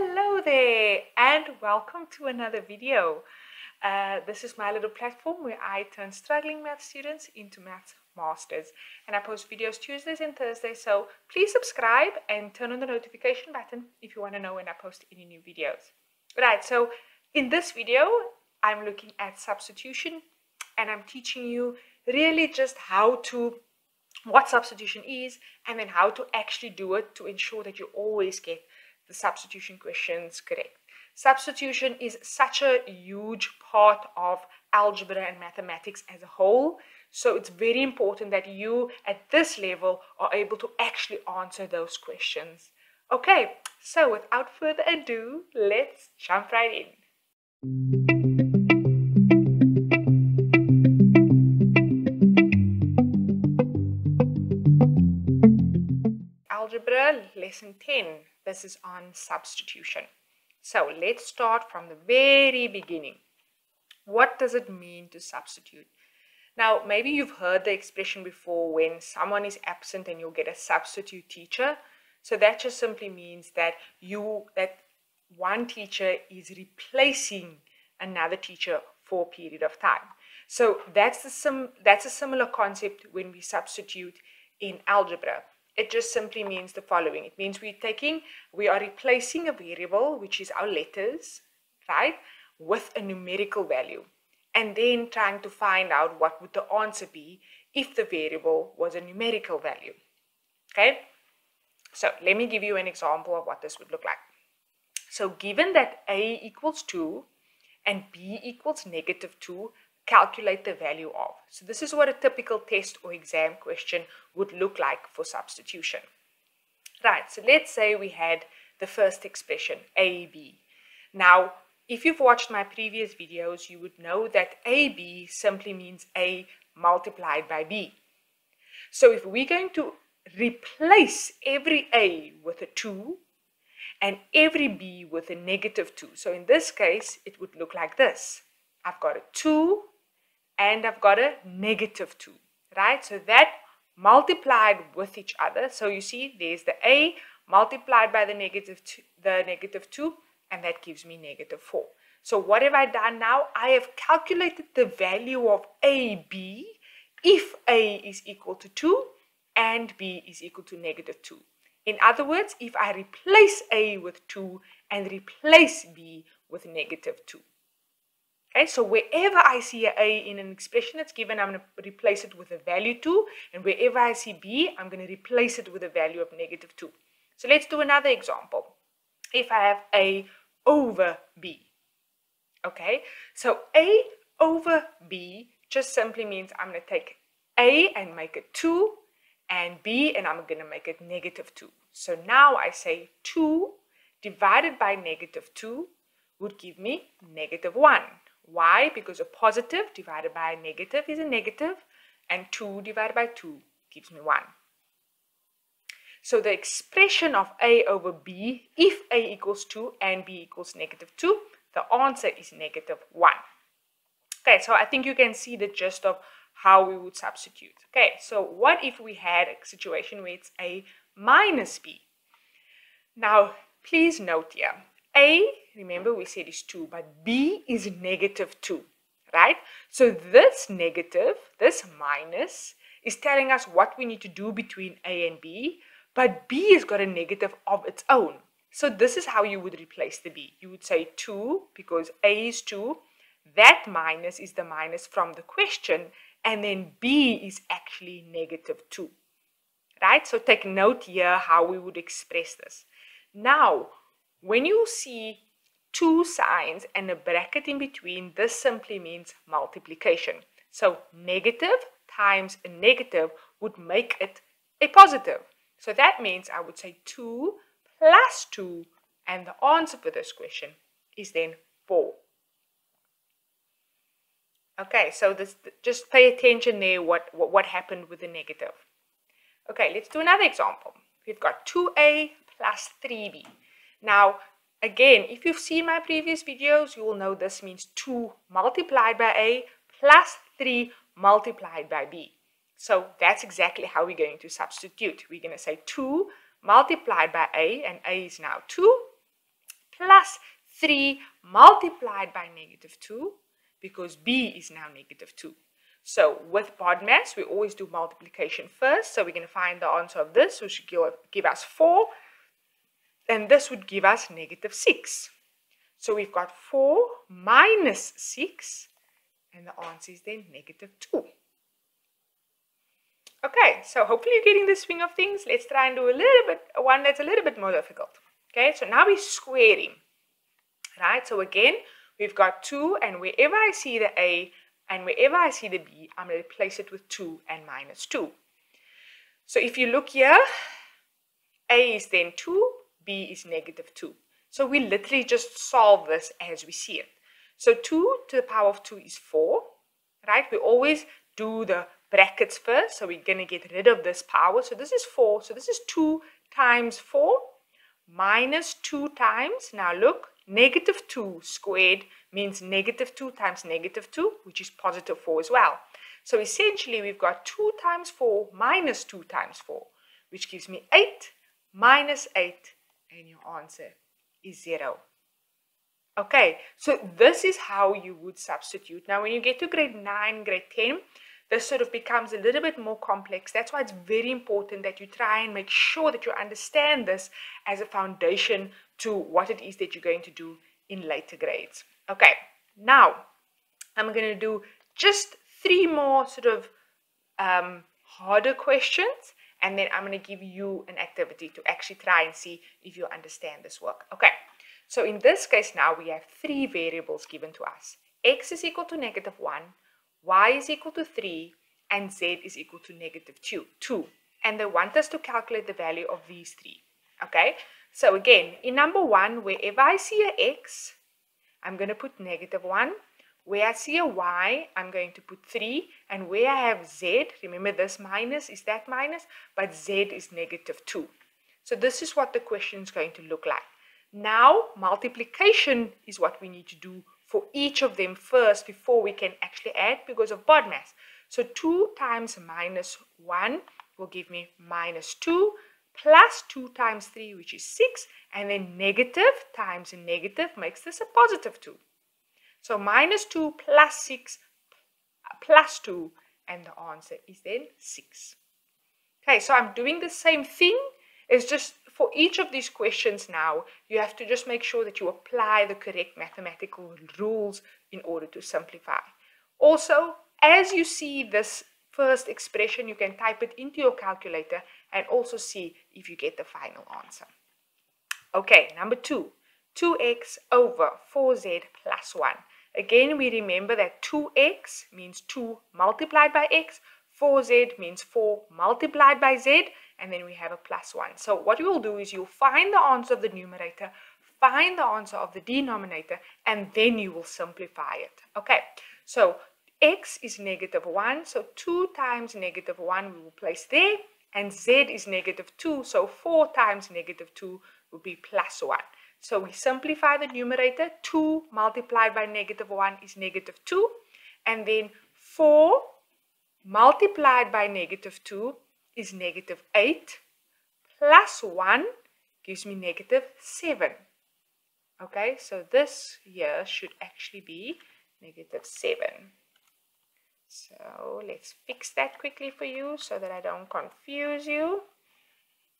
Hello there and welcome to another video. Uh, this is my little platform where I turn struggling math students into math masters and I post videos Tuesdays and Thursdays so please subscribe and turn on the notification button if you want to know when I post any new videos. Right, so in this video I'm looking at substitution and I'm teaching you really just how to what substitution is and then how to actually do it to ensure that you always get the substitution questions correct. Substitution is such a huge part of algebra and mathematics as a whole. So it's very important that you at this level are able to actually answer those questions. Okay, so without further ado, let's jump right in. This is on substitution. So let's start from the very beginning. What does it mean to substitute? Now, maybe you've heard the expression before when someone is absent and you'll get a substitute teacher. So that just simply means that you that one teacher is replacing another teacher for a period of time. So that's the sim that's a similar concept when we substitute in algebra it just simply means the following. It means we're taking, we are replacing a variable, which is our letters, right, with a numerical value. And then trying to find out what would the answer be if the variable was a numerical value. Okay? So let me give you an example of what this would look like. So given that a equals 2 and b equals negative 2, calculate the value of. So this is what a typical test or exam question would look like for substitution. Right, so let's say we had the first expression, AB. Now, if you've watched my previous videos, you would know that AB simply means A multiplied by B. So if we're going to replace every A with a 2 and every B with a negative 2, so in this case, it would look like this. I've got a 2 and I've got a negative 2, right? So that multiplied with each other. So you see there's the a multiplied by the negative two, the negative 2 and that gives me negative 4. So what have I done now? I have calculated the value of AB if A is equal to 2 and B is equal to negative 2. In other words, if I replace A with 2 and replace B with negative 2. Okay, so wherever I see a a in an expression that's given, I'm going to replace it with a value 2. And wherever I see b, I'm going to replace it with a value of negative 2. So let's do another example. If I have a over b. Okay, so a over b just simply means I'm going to take a and make it 2 and b and I'm going to make it negative 2. So now I say 2 divided by negative 2 would give me negative 1. Why? Because a positive divided by a negative is a negative and 2 divided by 2 gives me 1. So the expression of a over b, if a equals 2 and b equals negative 2, the answer is negative 1. Okay, so I think you can see the gist of how we would substitute. Okay, so what if we had a situation where it's a minus b? Now, please note here, a, remember we said is 2, but B is negative 2, right? So this negative, this minus, is telling us what we need to do between A and B, but B has got a negative of its own. So this is how you would replace the B. You would say 2 because A is 2. That minus is the minus from the question and then B is actually negative 2. Right? So take note here how we would express this. Now, when you see two signs and a bracket in between, this simply means multiplication. So negative times a negative would make it a positive. So that means I would say 2 plus 2 and the answer for this question is then 4. Okay, so this, just pay attention there what, what, what happened with the negative. Okay, let's do another example. We've got 2a plus 3b. Now, again, if you've seen my previous videos, you will know this means 2 multiplied by a plus 3 multiplied by b. So that's exactly how we're going to substitute. We're going to say 2 multiplied by a, and a is now 2, 3 multiplied by negative 2 because b is now negative 2. So with BODMAS, we always do multiplication first. So we're going to find the answer of this, which should give us 4. And this would give us negative 6. So we've got 4 minus 6. And the answer is then negative 2. Okay, so hopefully you're getting the swing of things. Let's try and do a little bit, one that's a little bit more difficult. Okay, so now we're squaring. Right, so again, we've got 2 and wherever I see the A and wherever I see the B, I'm going to replace it with 2 and minus 2. So if you look here, A is then 2, B is negative 2. So we literally just solve this as we see it. So 2 to the power of 2 is 4, right? We always do the brackets first. So we're going to get rid of this power. So this is 4. So this is 2 times 4 minus 2 times. Now look, negative 2 squared means negative 2 times negative 2, which is positive 4 as well. So essentially, we've got 2 times 4 minus 2 times 4, which gives me 8 minus 8, and your answer is 0. Okay, so this is how you would substitute. Now, when you get to grade 9, grade 10, this sort of becomes a little bit more complex. That's why it's very important that you try and make sure that you understand this as a foundation to what it is that you're going to do in later grades. Okay, now I'm going to do just three more sort of um, harder questions and then I'm going to give you an activity to actually try and see if you understand this work. Okay, so in this case now we have three variables given to us. x is equal to negative 1, y is equal to 3, and z is equal to negative 2. 2. And they want us to calculate the value of these three. Okay, so again, in number 1, wherever I see a x, I'm going to put negative 1. Where I see a y, I'm going to put 3. And where I have z, remember this minus is that minus, but z is negative 2. So this is what the question is going to look like. Now, multiplication is what we need to do for each of them first before we can actually add because of BODMAS. So 2 times minus 1 will give me minus 2 plus 2 times 3 which is 6 and then negative times a negative makes this a positive 2. So minus 2 plus 6 plus 2 and the answer is then 6. Okay, so I'm doing the same thing. It's just for each of these questions now, you have to just make sure that you apply the correct mathematical rules in order to simplify. Also, as you see this first expression, you can type it into your calculator and also see if you get the final answer. Okay, number two, 2x over 4z plus 1. Again, we remember that 2x means 2 multiplied by x, 4z means 4 multiplied by z, and then we have a plus 1. So what you will do is you'll find the answer of the numerator, find the answer of the denominator, and then you will simplify it. Okay, so x is negative 1, so 2 times negative 1 we will place there, and z is negative 2, so 4 times negative 2 will be plus 1. So we simplify the numerator, 2 multiplied by negative 1 is negative 2, and then 4 multiplied by negative 2 is negative 8, plus 1 gives me negative 7. Okay, so this here should actually be negative 7. So let's fix that quickly for you so that I don't confuse you.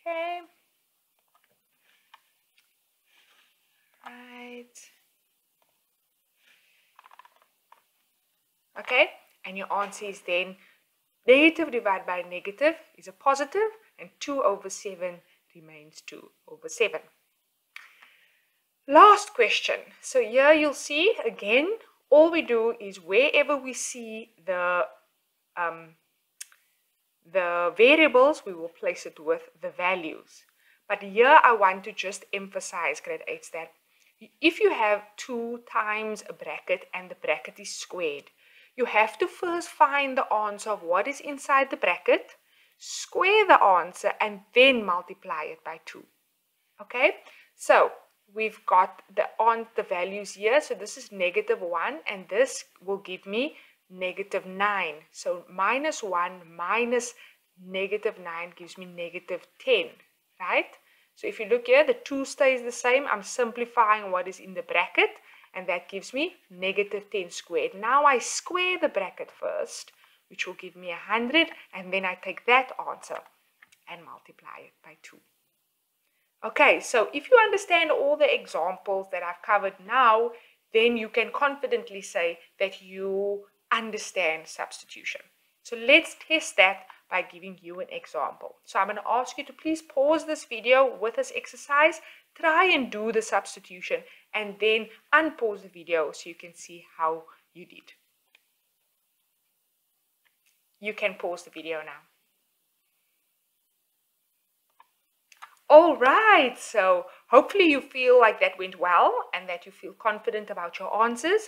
Okay. Right. Okay, and your answer is then negative divided by negative is a positive and 2 over 7 remains 2 over 7. Last question. So here you'll see again all we do is wherever we see the um, the variables, we will place it with the values. But here I want to just emphasize, grade 8, that if you have 2 times a bracket and the bracket is squared, you have to first find the answer of what is inside the bracket, square the answer, and then multiply it by 2. Okay? So, we've got the on the values here. So this is negative 1 and this will give me negative 9. So minus 1 minus negative 9 gives me negative 10, right? So if you look here, the 2 stays the same. I'm simplifying what is in the bracket, and that gives me negative 10 squared. Now I square the bracket first, which will give me 100, and then I take that answer and multiply it by 2. Okay, so if you understand all the examples that I've covered now, then you can confidently say that you understand substitution. So let's test that by giving you an example. So I'm going to ask you to please pause this video with this exercise, try and do the substitution, and then unpause the video so you can see how you did. You can pause the video now. All right, so hopefully you feel like that went well and that you feel confident about your answers.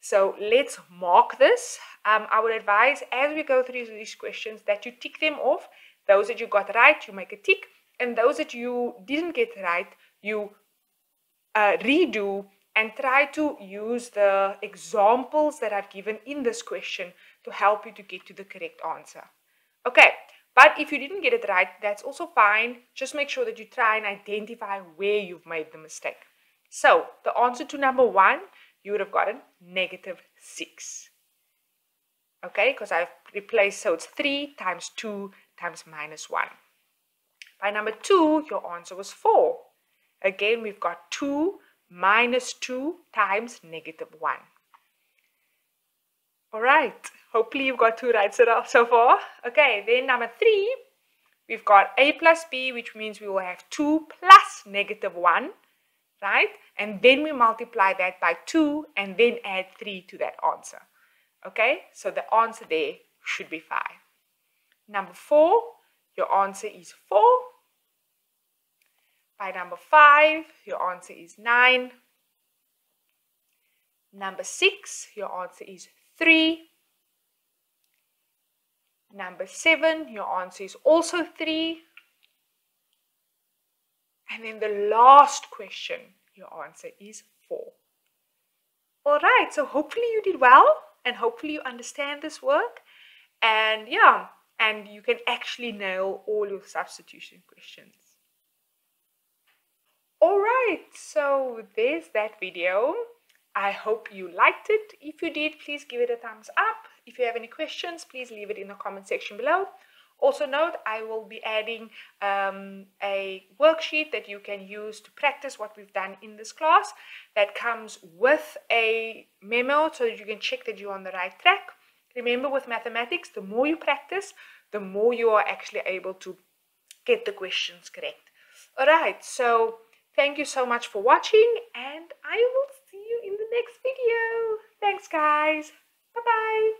So let's mark this. Um, I would advise as we go through these questions that you tick them off. Those that you got right, you make a tick. And those that you didn't get right, you uh, redo and try to use the examples that I've given in this question to help you to get to the correct answer. Okay, but if you didn't get it right, that's also fine. Just make sure that you try and identify where you've made the mistake. So the answer to number one, you would have gotten negative 6. Okay, because I've replaced, so it's 3 times 2 times minus 1. By number 2, your answer was 4. Again, we've got 2 minus 2 times negative 1. All right, hopefully you've got two right so far. Okay, then number 3, we've got a plus b, which means we will have 2 plus negative 1 right? And then we multiply that by 2 and then add 3 to that answer. Okay, so the answer there should be 5. Number 4, your answer is 4. By number 5, your answer is 9. Number 6, your answer is 3. Number 7, your answer is also 3. And then the last question, your answer is 4. All right, so hopefully you did well and hopefully you understand this work. And yeah, and you can actually nail all your substitution questions. All right, so there's that video. I hope you liked it. If you did, please give it a thumbs up. If you have any questions, please leave it in the comment section below. Also note, I will be adding um, a worksheet that you can use to practice what we've done in this class that comes with a memo so that you can check that you're on the right track. Remember with mathematics, the more you practice, the more you are actually able to get the questions correct. Alright, so thank you so much for watching and I will see you in the next video. Thanks guys. Bye-bye.